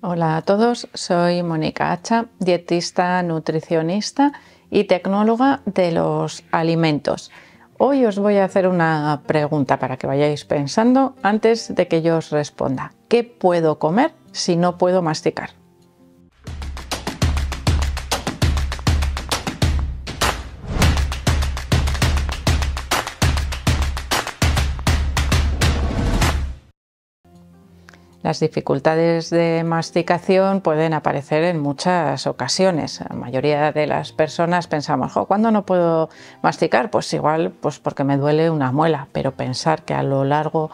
Hola a todos, soy Mónica Hacha, dietista, nutricionista y tecnóloga de los alimentos. Hoy os voy a hacer una pregunta para que vayáis pensando antes de que yo os responda. ¿Qué puedo comer si no puedo masticar? Las dificultades de masticación pueden aparecer en muchas ocasiones. La mayoría de las personas pensamos, ¿cuándo no puedo masticar? Pues igual, pues porque me duele una muela, pero pensar que a lo largo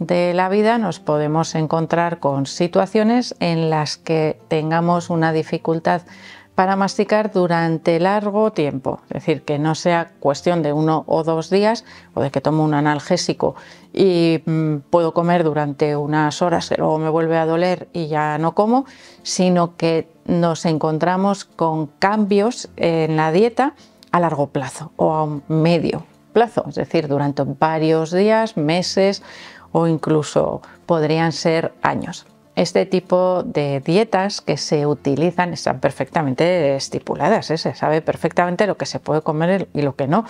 de la vida nos podemos encontrar con situaciones en las que tengamos una dificultad para masticar durante largo tiempo, es decir, que no sea cuestión de uno o dos días o de que tomo un analgésico y mm, puedo comer durante unas horas que luego me vuelve a doler y ya no como, sino que nos encontramos con cambios en la dieta a largo plazo o a medio plazo, es decir, durante varios días, meses o incluso podrían ser años. Este tipo de dietas que se utilizan están perfectamente estipuladas, ¿eh? se sabe perfectamente lo que se puede comer y lo que no.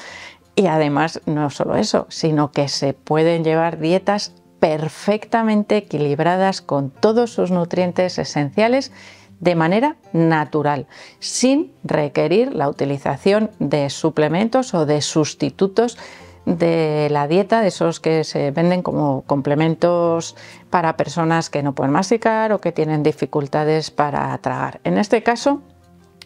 Y además, no solo eso, sino que se pueden llevar dietas perfectamente equilibradas con todos sus nutrientes esenciales de manera natural, sin requerir la utilización de suplementos o de sustitutos de la dieta, de esos que se venden como complementos para personas que no pueden masticar o que tienen dificultades para tragar. En este caso,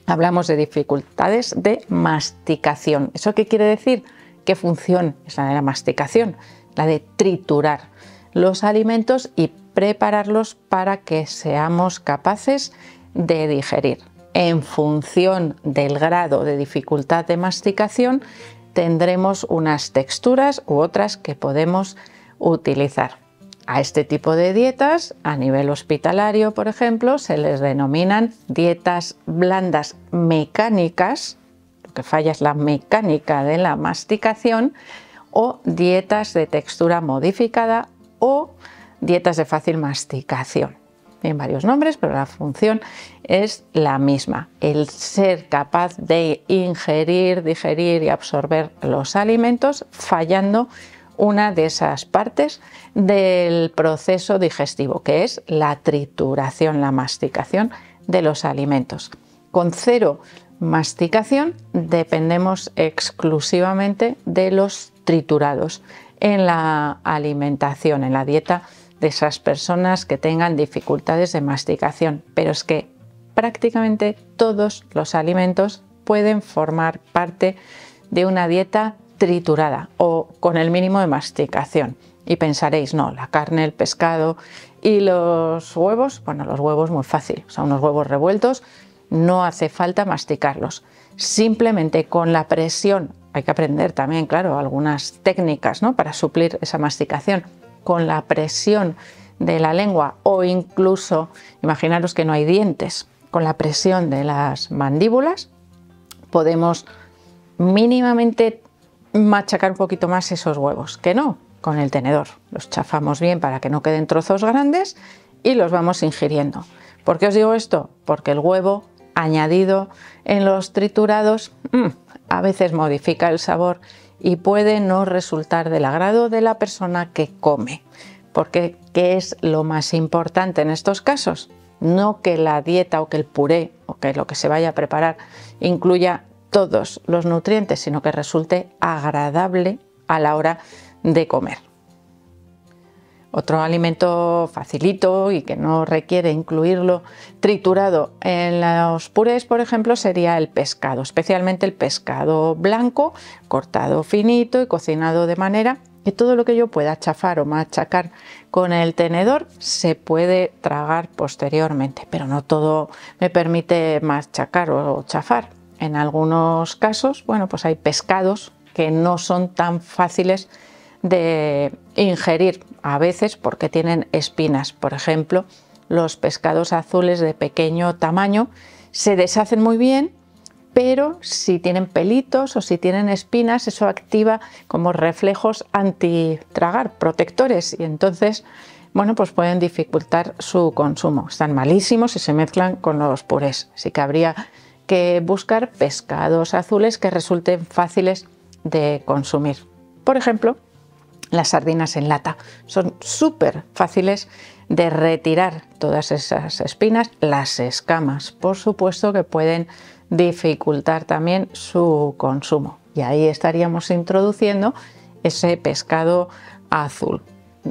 hablamos de dificultades de masticación. ¿Eso qué quiere decir? ¿Qué función es la de la masticación? La de triturar los alimentos y prepararlos para que seamos capaces de digerir. En función del grado de dificultad de masticación, tendremos unas texturas u otras que podemos utilizar. A este tipo de dietas, a nivel hospitalario, por ejemplo, se les denominan dietas blandas mecánicas, lo que falla es la mecánica de la masticación, o dietas de textura modificada o dietas de fácil masticación en varios nombres, pero la función es la misma, el ser capaz de ingerir, digerir y absorber los alimentos fallando una de esas partes del proceso digestivo, que es la trituración, la masticación de los alimentos. Con cero masticación dependemos exclusivamente de los triturados en la alimentación, en la dieta de esas personas que tengan dificultades de masticación. Pero es que prácticamente todos los alimentos pueden formar parte de una dieta triturada o con el mínimo de masticación. Y pensaréis, no, la carne, el pescado y los huevos, bueno, los huevos muy fácil, son unos huevos revueltos, no hace falta masticarlos. Simplemente con la presión, hay que aprender también, claro, algunas técnicas ¿no? para suplir esa masticación con la presión de la lengua o incluso, imaginaros que no hay dientes, con la presión de las mandíbulas, podemos mínimamente machacar un poquito más esos huevos, que no, con el tenedor. Los chafamos bien para que no queden trozos grandes y los vamos ingiriendo. ¿Por qué os digo esto? Porque el huevo añadido en los triturados mm, a veces modifica el sabor y puede no resultar del agrado de la persona que come. Porque, ¿qué es lo más importante en estos casos? No que la dieta o que el puré o que lo que se vaya a preparar incluya todos los nutrientes, sino que resulte agradable a la hora de comer. Otro alimento facilito y que no requiere incluirlo triturado en los purés, por ejemplo, sería el pescado, especialmente el pescado blanco, cortado finito y cocinado de manera que todo lo que yo pueda chafar o machacar con el tenedor se puede tragar posteriormente, pero no todo me permite machacar o chafar. En algunos casos, bueno, pues hay pescados que no son tan fáciles de ingerir a veces porque tienen espinas. Por ejemplo, los pescados azules de pequeño tamaño se deshacen muy bien, pero si tienen pelitos o si tienen espinas, eso activa como reflejos anti-tragar, protectores, y entonces bueno, pues pueden dificultar su consumo. Están malísimos y se mezclan con los purés. Así que habría que buscar pescados azules que resulten fáciles de consumir. Por ejemplo, las sardinas en lata son súper fáciles de retirar todas esas espinas, las escamas, por supuesto que pueden dificultar también su consumo. Y ahí estaríamos introduciendo ese pescado azul.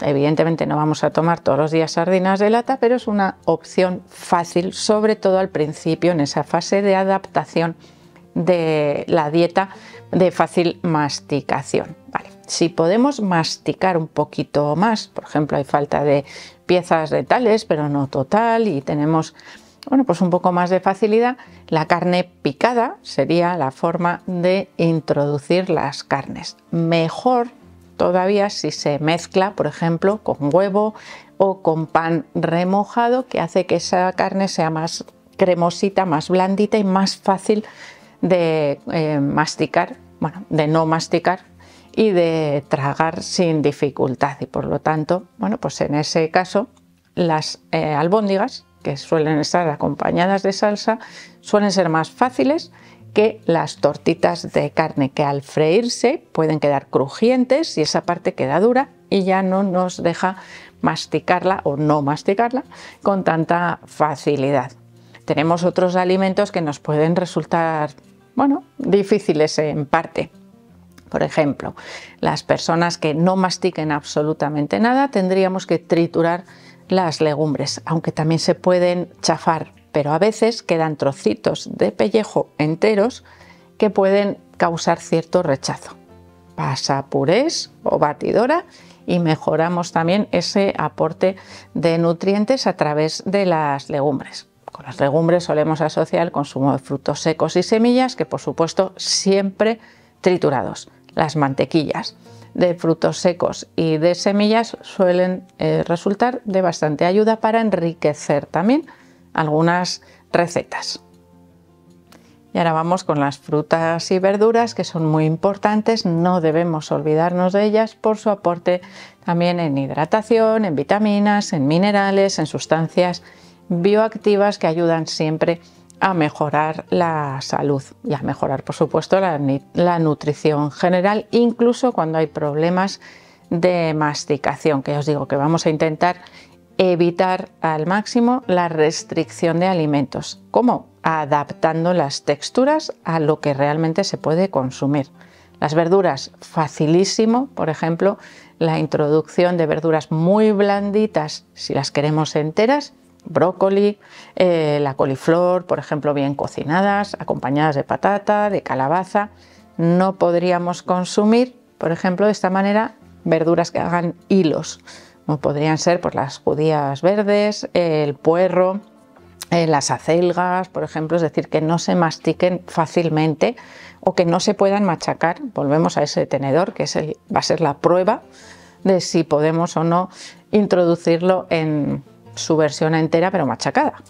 Evidentemente no vamos a tomar todos los días sardinas de lata, pero es una opción fácil, sobre todo al principio, en esa fase de adaptación de la dieta de fácil masticación. Vale. Si podemos masticar un poquito más, por ejemplo, hay falta de piezas de tales, pero no total, y tenemos bueno, pues un poco más de facilidad, la carne picada sería la forma de introducir las carnes. Mejor todavía si se mezcla, por ejemplo, con huevo o con pan remojado, que hace que esa carne sea más cremosita, más blandita y más fácil de eh, masticar, bueno, de no masticar y de tragar sin dificultad. Y por lo tanto, bueno, pues en ese caso, las eh, albóndigas, que suelen estar acompañadas de salsa, suelen ser más fáciles que las tortitas de carne que al freírse pueden quedar crujientes y esa parte queda dura y ya no nos deja masticarla o no masticarla con tanta facilidad. Tenemos otros alimentos que nos pueden resultar, bueno, difíciles en parte. Por ejemplo, las personas que no mastiquen absolutamente nada tendríamos que triturar las legumbres, aunque también se pueden chafar pero a veces quedan trocitos de pellejo enteros que pueden causar cierto rechazo. Pasa purés o batidora y mejoramos también ese aporte de nutrientes a través de las legumbres. Con las legumbres solemos asociar el consumo de frutos secos y semillas, que por supuesto siempre triturados. Las mantequillas de frutos secos y de semillas suelen eh, resultar de bastante ayuda para enriquecer también algunas recetas. Y ahora vamos con las frutas y verduras que son muy importantes, no debemos olvidarnos de ellas por su aporte también en hidratación, en vitaminas, en minerales, en sustancias bioactivas que ayudan siempre a mejorar la salud y a mejorar, por supuesto, la, la nutrición general, incluso cuando hay problemas de masticación, que os digo que vamos a intentar evitar al máximo la restricción de alimentos. ¿Cómo? Adaptando las texturas a lo que realmente se puede consumir. Las verduras, facilísimo, por ejemplo, la introducción de verduras muy blanditas, si las queremos enteras, brócoli, eh, la coliflor, por ejemplo, bien cocinadas, acompañadas de patata, de calabaza. No podríamos consumir, por ejemplo, de esta manera, verduras que hagan hilos como podrían ser pues, las judías verdes, el puerro, eh, las acelgas, por ejemplo, es decir, que no se mastiquen fácilmente o que no se puedan machacar. Volvemos a ese tenedor, que es va a ser la prueba de si podemos o no introducirlo en su versión entera pero machacada.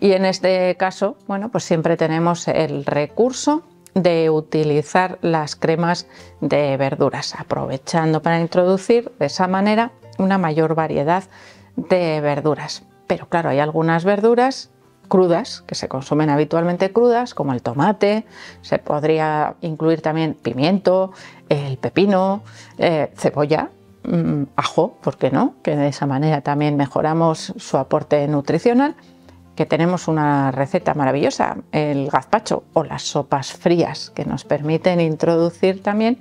Y en este caso, bueno, pues siempre tenemos el recurso de utilizar las cremas de verduras, aprovechando para introducir de esa manera una mayor variedad de verduras. Pero claro, hay algunas verduras crudas que se consumen habitualmente crudas, como el tomate, se podría incluir también pimiento, el pepino, eh, cebolla, ajo, ¿por qué no? Que de esa manera también mejoramos su aporte nutricional. Que tenemos una receta maravillosa, el gazpacho o las sopas frías, que nos permiten introducir también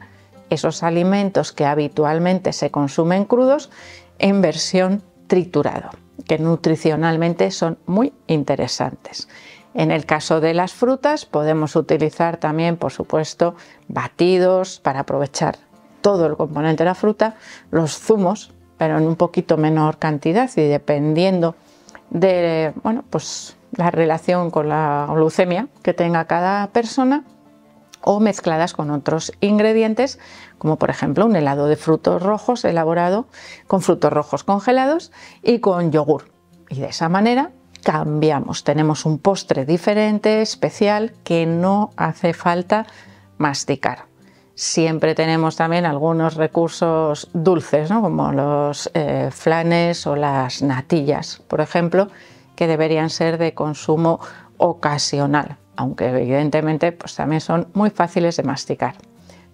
esos alimentos que habitualmente se consumen crudos en versión triturado, que nutricionalmente son muy interesantes. En el caso de las frutas podemos utilizar también, por supuesto, batidos para aprovechar todo el componente de la fruta, los zumos, pero en un poquito menor cantidad y dependiendo de bueno, pues la relación con la glucemia que tenga cada persona, o mezcladas con otros ingredientes, como por ejemplo un helado de frutos rojos elaborado con frutos rojos congelados y con yogur. Y de esa manera cambiamos, tenemos un postre diferente, especial, que no hace falta masticar. Siempre tenemos también algunos recursos dulces, como los eh, flanes o las natillas, por ejemplo, que deberían ser de consumo ocasional, aunque evidentemente pues, también son muy fáciles de masticar.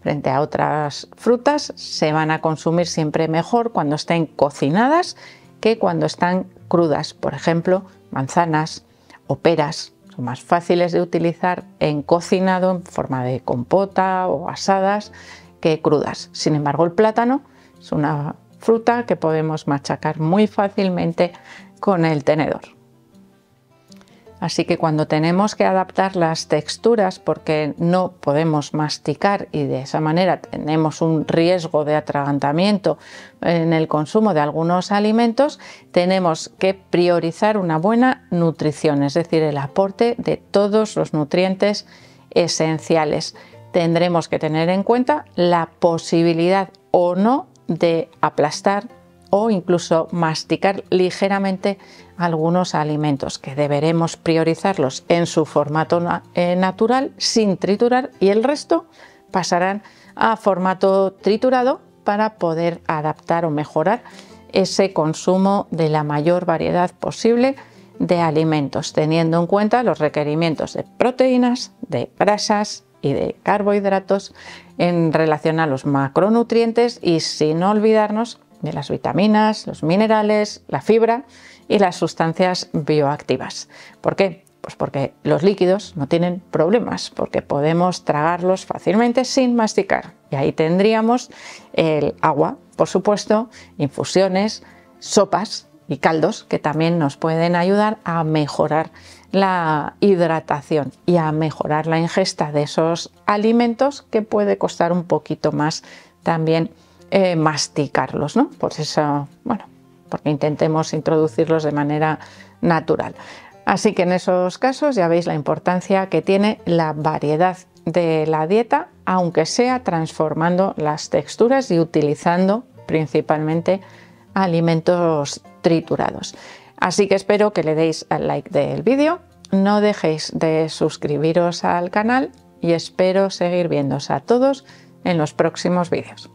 Frente a otras frutas, se van a consumir siempre mejor cuando estén cocinadas que cuando están crudas, por ejemplo, manzanas o peras, más fáciles de utilizar en cocinado en forma de compota o asadas que crudas. Sin embargo, el plátano es una fruta que podemos machacar muy fácilmente con el tenedor. Así que cuando tenemos que adaptar las texturas porque no podemos masticar y de esa manera tenemos un riesgo de atragantamiento en el consumo de algunos alimentos, tenemos que priorizar una buena nutrición, es decir, el aporte de todos los nutrientes esenciales. Tendremos que tener en cuenta la posibilidad o no de aplastar o incluso masticar ligeramente algunos alimentos que deberemos priorizarlos en su formato eh, natural sin triturar y el resto pasarán a formato triturado para poder adaptar o mejorar ese consumo de la mayor variedad posible de alimentos, teniendo en cuenta los requerimientos de proteínas, de grasas y de carbohidratos en relación a los macronutrientes y sin olvidarnos de las vitaminas, los minerales, la fibra y las sustancias bioactivas. ¿Por qué? Pues porque los líquidos no tienen problemas, porque podemos tragarlos fácilmente sin masticar. Y ahí tendríamos el agua, por supuesto, infusiones, sopas y caldos que también nos pueden ayudar a mejorar la hidratación y a mejorar la ingesta de esos alimentos que puede costar un poquito más también eh, masticarlos, ¿no? Por eso, bueno, porque intentemos introducirlos de manera natural. Así que en esos casos ya veis la importancia que tiene la variedad de la dieta, aunque sea transformando las texturas y utilizando principalmente alimentos triturados. Así que espero que le deis al like del vídeo, no dejéis de suscribiros al canal y espero seguir viéndose a todos en los próximos vídeos.